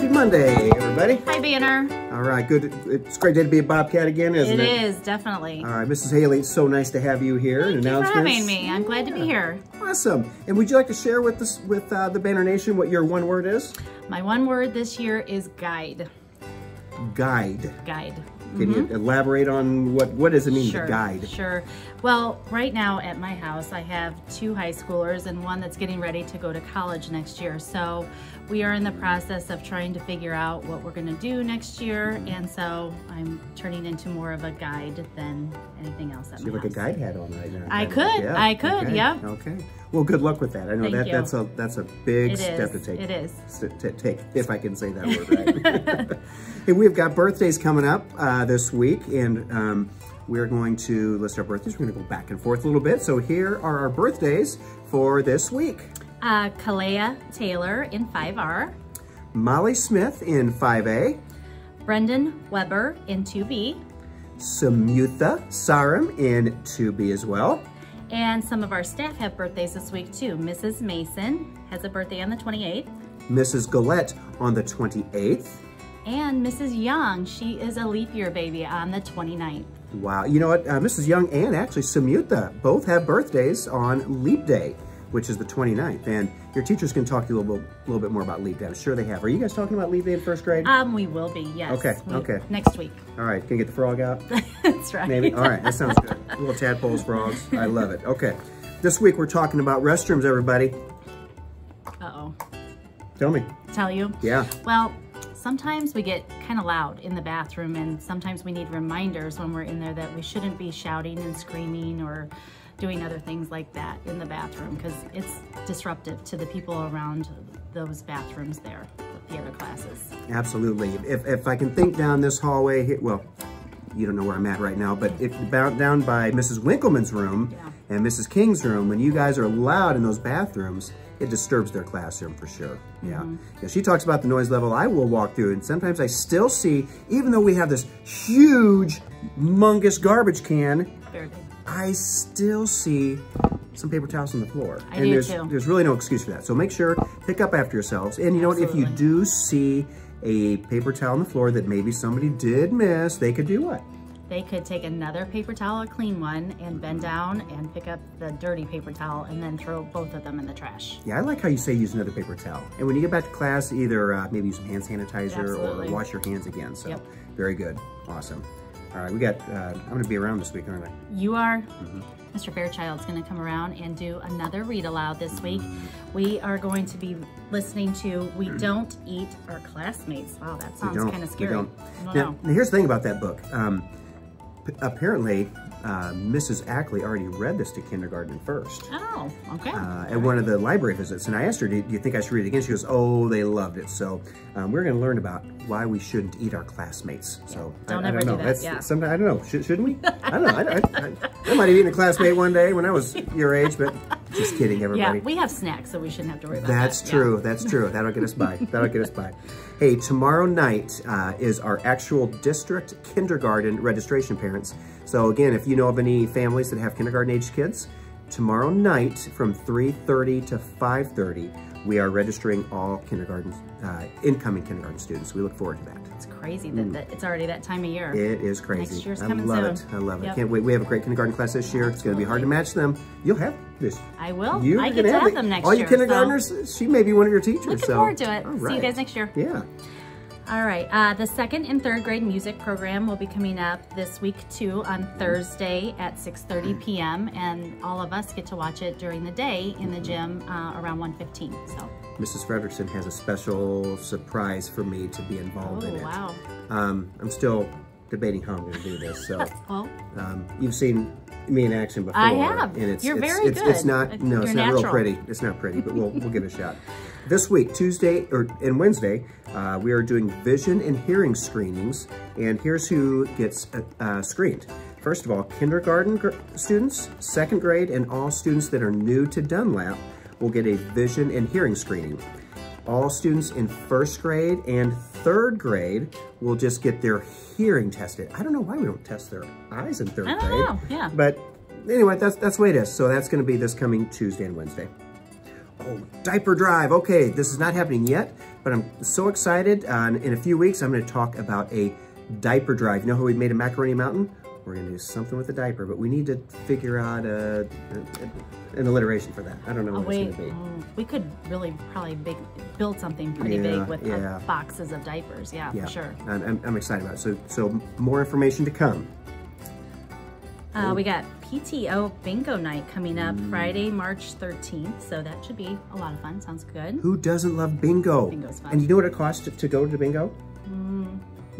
Happy Monday, everybody. Hi, Banner. All right, good. It's a great day to be a Bobcat again, isn't It it? is, definitely. All right, Mrs. Haley, it's so nice to have you here. Thank and you for having me. I'm glad to be here. Awesome. And would you like to share with us, with uh, the Banner Nation, what your one word is? My one word this year is guide. Guide. Guide. Can you elaborate on what what does it mean Mm-hmm. Sure. to guide? Sure. Well, right now at my house, I have two high schoolers and one that's getting ready to go to college next year. So we are in the process of trying to figure out what we're going to do next year. And so I'm turning into more of a guide than anything else at So my you have like a guide hat on right now. I could. I could, Okay. yeah. Okay. Well, good luck with that. I know Thank that you. that's a that's a big It step is. to take. It is. To take, if I can say that word right. hey, we've got birthdays coming up uh, this week, and um, we're going to list our birthdays. We're going to go back and forth a little bit. So here are our birthdays for this week. Uh, Kalea Taylor in 5R. Molly Smith in 5A, Brendan Weber in 2B. Samutha Saram in 2B as well. And some of our staff have birthdays this week too. Mrs. Mason has a birthday on the 28th. Mrs. Gillette on the 28th. And Mrs. Young, she is a leap year baby on the 29th. Wow. You know what? Uh, Mrs. Young and actually Samutha both have birthdays on Leap Day, which is the 29th. And your teachers can talk to you a little, bit- little bit more about Leap Day. I'm sure they have. Are you guys talking about Leap Day in first grade? Um, we will be, yes. Okay, We- okay. Next week. All right. Can you get the frog out? That's right. Maybe? All right. That sounds good. Little tadpoles, frogs. I love it. Okay. This week we're talking about restrooms, everybody. Uh-oh. Tell me. Tell you? Yeah. Well, sometimes we get kind of loud in the bathroom and sometimes we need reminders when we're in there that we shouldn't be shouting and screaming or doing other things like that in the bathroom because it's disruptive to the people around those bathrooms there, the other classes. Absolutely. If, if I can think down this hallway here, well, you don't know where I'm at right now, but if down by Mrs. Winkleman's room Yeah. and Mrs. King's room, when you guys are loud in those bathrooms, it disturbs their classroom for sure. Yeah. Mm-hmm. yeah. She talks about the noise level I will walk through, and sometimes I still see, even though we have this huge, humongous garbage can, Very good. I still see some paper towels on the floor. I and do there's, too. there's really no excuse for that. So make sure, pick up after yourselves. And you know what, if you do see a paper towel on the floor that maybe somebody did miss, they could do what? They could take another paper towel, a clean one, and bend down and pick up the dirty paper towel and then throw both of them in the trash. Yeah, I like how you say use another paper towel. And when you get back to class, either uh, maybe use some hand sanitizer Absolutely. or wash your hands again. So Yep. very good. Awesome. All right, we got, uh, I'm gonna be around this week, aren't I? You are. Mm-hmm. Mr. Fairchild's going to come around and do another read aloud this week. Mm-hmm. We are going to be listening to We Don't Eat Our Classmates. Wow, that sounds kind of We scary. I don't Now, know. now, here's the thing about that book. Um, apparently, uh, Mrs. Ackley already read this to kindergarten first. Oh, okay. uh, at one of the library visits, and I asked her, "Do you think I should read it again?" She goes, "Oh, they loved it." So um, we're going to learn about why we shouldn't eat our classmates. So Don't I, I don't do know. that, That's yeah. sometimes I don't know. Should, shouldn't we? I don't know. I, I, I, I might have eaten a classmate one day when I was your age, but just kidding, everybody. yeah, we have snacks, so we shouldn't have to worry about That's that. Yeah. true. That's true. That'll get us by. That'll get us by. Hey, tomorrow night uh, is our actual district kindergarten registration parents. So again, if you know of any families that have kindergarten age kids, tomorrow night from 3.30 to 5.30, we are registering all kindergarten, uh, incoming kindergarten students. We look forward to that. It's crazy that, that it's already that time of year. It is crazy. Next year's I coming love soon. it. I love it. Yep. Can't wait. We have a great kindergarten class this year. It's going to be hard to match them. You'll have this. I will. You I get to have them next All year. All you kindergartners, she may be one of your teachers. So looking so. forward to it. See you guys next year. Yeah. All right, uh, the second and third grade music program will be coming up this week too on Thursday at 6.30 p.m. and all of us get to watch it during the day in the gym uh, around 1.15, so. Mrs. Frederickson has a special surprise for me to be involved Oh, in it. wow. Um, I'm still debating how I'm going to do this. So Well, um, you've seen me in action before. I have. And it's, You're it's, very it's, It's not, no, it's not real pretty. It's not pretty, but we'll, we'll give it a shot. This week, Tuesday or and Wednesday, uh, we are doing vision and hearing screenings. And here's who gets uh, uh, screened. First of all, kindergarten gr students, second grade, and all students that are new to Dunlap will get a vision and hearing screening. All students in first grade and third grade will just get their hearing tested. I don't know why we don't test their eyes in third I don't grade. know, yeah. But anyway, that's that's the way it is. So that's going to be this coming Tuesday and Wednesday. Oh, diaper drive. Okay, this is not happening yet, but I'm so excited. Uh, in a few weeks, I'm gonna talk about a diaper drive. You know how we made a macaroni mountain? We're gonna do something with the diaper, but we need to figure out a, a, an alliteration for that. I don't know Oh, what wait, it's gonna be. oh, we could really probably big, build something pretty Yeah, big with uh, boxes of diapers. Yeah, Yeah, for sure. I'm, I'm, I'm excited about it. So, so more information to come. Uh, we got PTO bingo night coming up Friday, March 13th. So that should be a lot of fun. Sounds good. Who doesn't love bingo? Bingo's fun. And you know what it costs to, to go to bingo?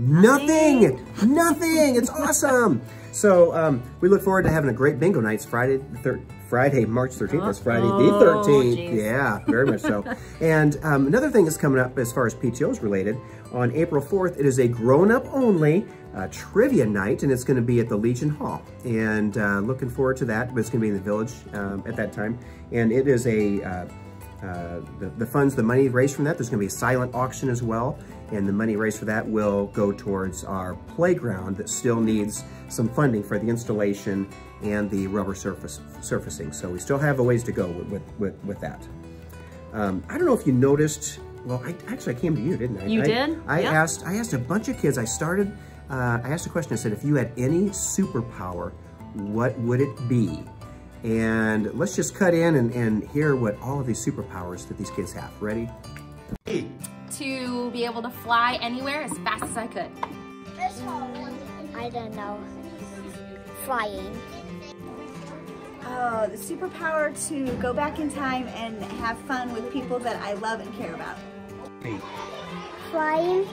Nothing. Nothing. It's awesome. So um, we look forward to having a great bingo night. It's Friday, the Friday, March 13th. That's Friday the Oh, 13th. geez. Yeah, very much so. and um, another thing that's coming up as far as PTO is related, on April 4th, it is a grown-up only uh, trivia night, and it's going to be at the Legion Hall. And uh, looking forward to that, but it's going to be in the village um, at that time. And it is a... Uh, uh, the, the funds, the money raised from that, there's gonna be a silent auction as well, and the money raised for that will go towards our playground that still needs some funding for the installation and the rubber surface surfacing. So we still have a ways to go with, with, with, with that. Um, I don't know if you noticed, well, I actually I came to you, didn't I? You I, did? I Yep. asked, I asked a bunch of kids, I started, uh, I asked a question, I said, if you had any superpower, what would it be? And let's just cut in and, and hear what all of these superpowers that these kids have. Ready? To able to fly anywhere as fast as I could. I don't know. Flying. Oh, the superpower to go back in time and have fun with people that I love and care about. Flying.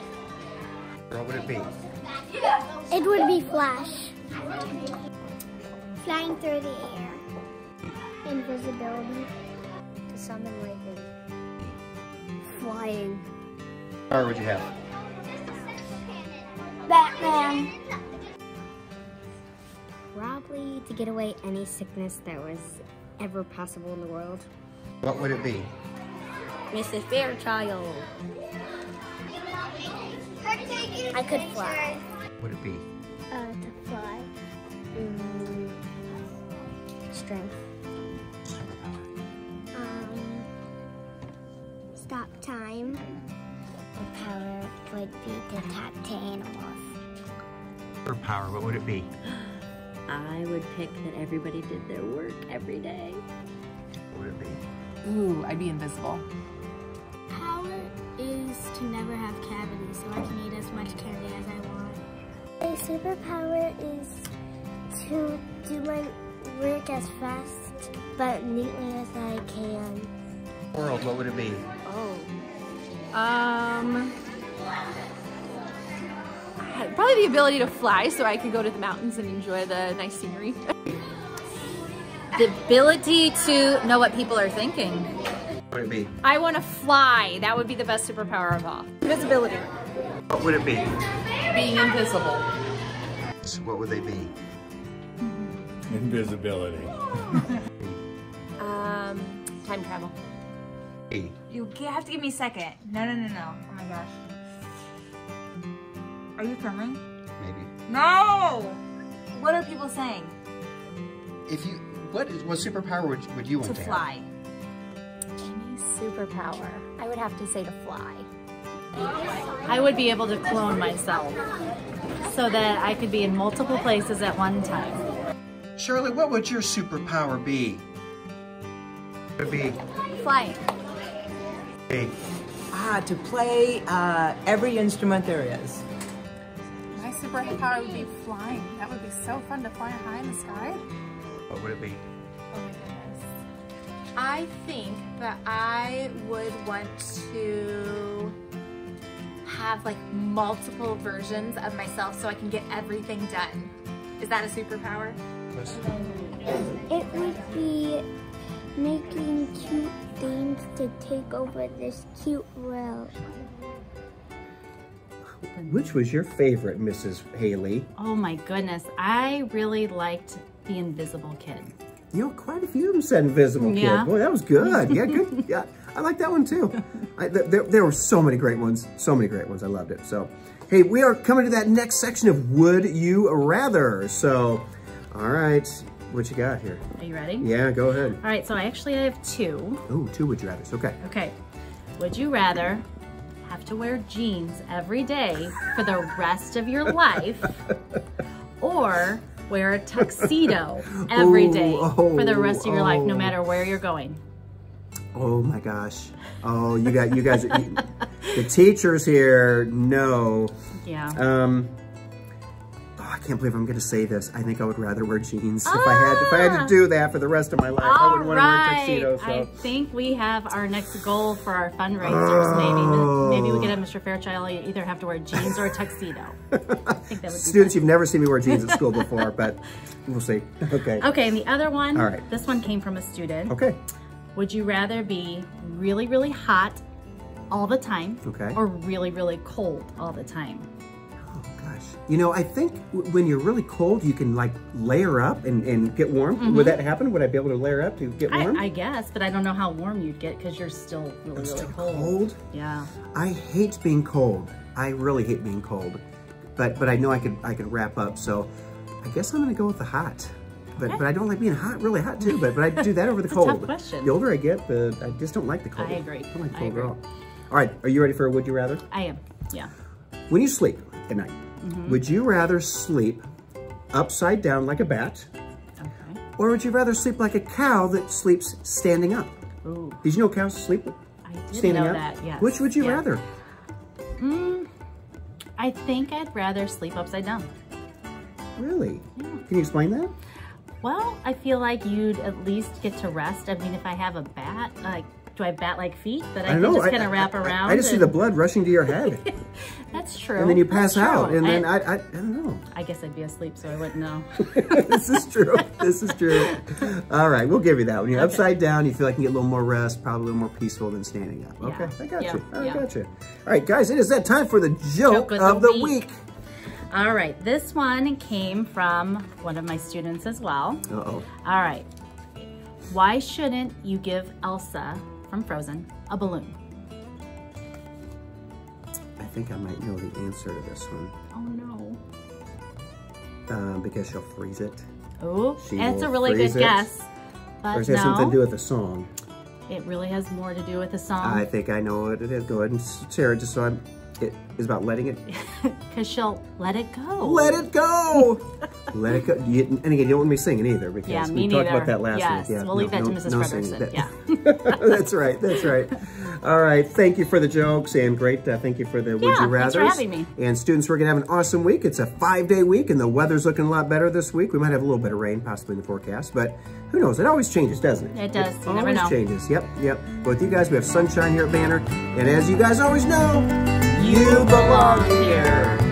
What would it be? It would be Flash. Flying through the air. Invisibility. To summon lightning. Flying. Or would you have? Batman. Probably to get away any sickness that was ever possible in the world. What would it be? Mrs. Fairchild. I could fly. What would it be? Uh, to fly. Mm, strength. Power would be to talk to animals. Or power, what would it be? I would pick that everybody did their work every day. What would it be? Ooh, I'd be invisible. Power is to never have cavities, so I can eat as much candy as I want. A superpower is to do my work as fast but neatly as I can. World, what would it be? Oh. Um, probably the ability to fly so I could go to the mountains and enjoy the nice scenery. The ability to know what people are thinking. What would it be? I want to fly. That would be the best superpower of all. Invisibility. What would it be? Being invisible. So what would they be? Invisibility. Um, time travel. E. You have to give me a second. No, no, no, no. Oh my gosh. Are you filming? Maybe. No! What are people saying? If you, what is, what superpower would, would you want To to, fly. Any superpower. I would have to say to fly. I would be able to clone myself so that I could be in multiple places at one time. Shirley, what would your superpower be? Would be? Flying. A. Ah, to play uh, every instrument there is. My superpower would be flying. That would be so fun to fly high in the sky. What would it be? Oh my goodness. I think that I would want to have like multiple versions of myself so I can get everything done. Is that a superpower? It would be making cute things to take over this cute world. Which was your favorite, Mrs. Haley? Oh my goodness, I really liked the Invisible Kid. You know, quite a few of them said Invisible Kid. Boy, that was good. Yeah, good. Yeah, I like that one too. I, th there, there were so many great ones. So many great ones. I loved it. So, hey, we are coming to that next section of Would You Rather. So, all right, What you got here? Are you ready? Yeah, go ahead. All right, so I actually have two. Ooh, two would you rather. Okay. Okay. Would you rather have to wear jeans every day for the rest of your life or wear a tuxedo every day for the rest of your life, no oh. matter where you're going? Oh my gosh. Oh, you got you guys. you- the teachers here know. Yeah. Um. I can't believe I'm going to say this. I think I would rather wear jeans if I had if I had to do that for the rest of my life. I Ah! All would want to wear a right. tuxedo. I think we have our next goal for our fundraisers. Oh. Maybe, maybe we could have Mr. Fairchild either have to wear jeans or a tuxedo. I think that would be Students, you've never seen me wear jeans at school before, but we'll see. Okay. Okay, and the other one. All right. This one came from a student. Okay. Would you rather be really, really hot all the time Okay. or really, really cold all the time? You know, I think when you're really cold, you can like layer up and, and get warm. Would that happen? Would I be able to layer up to get Mm-hmm. I, warm? I guess, but I don't know how warm you'd get because you're still really, I'm really still cold. cold. Yeah. I hate being cold. I really hate being cold. But but I know I could I could wrap up. So I guess I'm gonna go with the hot. But but I don't like being hot, really hot too. But but I do that over the a tough cold. question. The older I get, the I just don't like the cold. I agree. I don't like cold at all. All right, are you ready for a would you rather? I am. Yeah. When you sleep at night, Mm-hmm. would you rather sleep upside down like a bat, Okay. or would you rather sleep like a cow that sleeps standing up? Ooh. Did you know cows sleep I standing know up? that, yes. Which would you rather? Mm, I think I'd rather sleep upside down. Really? Yeah. Can you explain that? Well, I feel like you'd at least get to rest. I mean, if I have a bat, like, do I bat-like feet that I, I know. just kind of wrap I- I- around? I, just see the blood rushing to your head, That's true. and then you pass out, and then I, I, I, don't know. I guess I'd be asleep, so I wouldn't know. this is true. This is true. All right, we'll give you that. When you're Okay. upside down, you feel like you get a little more rest, probably a little more peaceful than standing up. Yeah. Okay, I got Yeah. you. I Yeah. got you. All right, guys, it is that time for the joke, Joke of of the week. week. All right, this one came from one of my students as well. Uh-oh. All right. Why shouldn't you give Elsa from Frozen a balloon? I think I might know the answer to this one. Oh no. Um, because she'll freeze it. Oh, She it's a really good it. guess. But Or have no, something to do with the song? it really has more to do with the song. I think I know what it is. Go ahead and share it just so I'm... It is about letting it... Because she'll let it go. Let it go! Let it go. You, and again, you don't want me singing either because Yeah, we me talked about that last Yes, week. Yeah, we'll leave that to Mrs. Frederickson. That- that's right. That's right. All right. Thank you for the jokes and great. Uh, thank you for the would Yeah, you rather. thanks for having me. And students, we're gonna have an awesome week. It's a five-day week, and the weather's looking a lot better this week. We might have a little bit of rain possibly in the forecast, but who knows? It always changes, doesn't it? It does. Never always know. changes. Yep. Yep. But with you guys, we have sunshine here at Banner, and as you guys always know, you belong here.